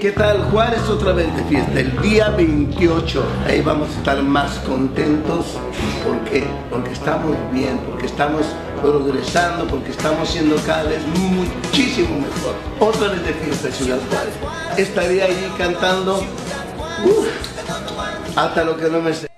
¿qué tal? Juárez otra vez de fiesta, el día 28. Ahí vamos a estar más contentos. ¿Por qué? Porque estamos bien, porque estamos progresando, porque estamos siendo cada vez muchísimo mejor. Otra vez de fiesta, Ciudad Juárez. Estaría ahí cantando uf, hasta lo que no me sé.